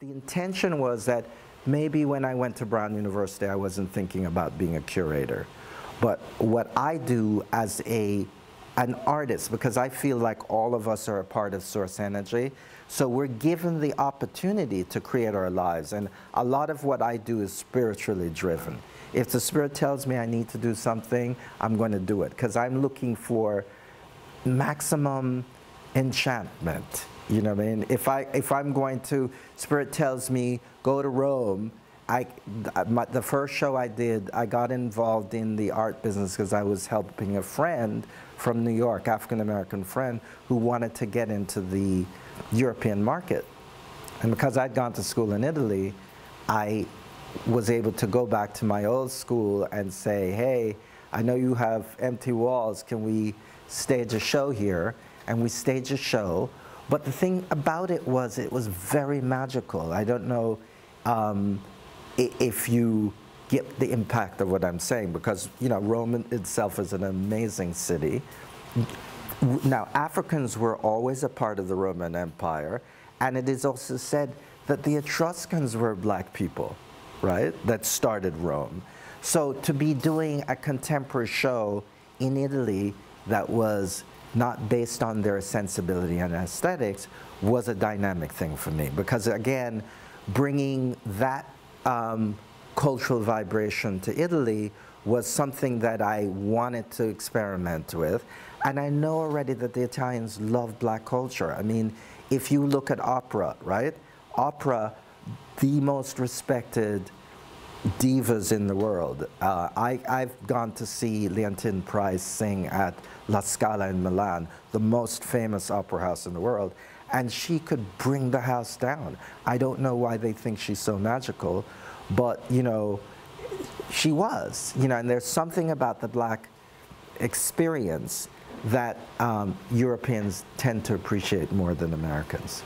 The intention was that maybe when I went to Brown University, I wasn't thinking about being a curator. But what I do as a an artist, because I feel like all of us are a part of Source Energy, so we're given the opportunity to create our lives. And a lot of what I do is spiritually driven. If the Spirit tells me I need to do something, I'm going to do it, because I'm looking for maximum enchantment you know what I mean? If, I, if I'm going to, Spirit tells me, go to Rome, I, my, the first show I did, I got involved in the art business because I was helping a friend from New York, African American friend, who wanted to get into the European market. And because I'd gone to school in Italy, I was able to go back to my old school and say, hey, I know you have empty walls, can we stage a show here? And we staged a show but the thing about it was it was very magical. I don't know um, if you get the impact of what I'm saying because you know Rome itself is an amazing city. Now Africans were always a part of the Roman Empire, and it is also said that the Etruscans were black people, right? That started Rome. So to be doing a contemporary show in Italy that was not based on their sensibility and aesthetics, was a dynamic thing for me. Because again, bringing that um, cultural vibration to Italy was something that I wanted to experiment with. And I know already that the Italians love black culture. I mean, if you look at opera, right? Opera, the most respected divas in the world. Uh, I, have gone to see Leontyne Price sing at La Scala in Milan, the most famous opera house in the world, and she could bring the house down. I don't know why they think she's so magical, but you know, she was. You know, and there's something about the black experience that um, Europeans tend to appreciate more than Americans.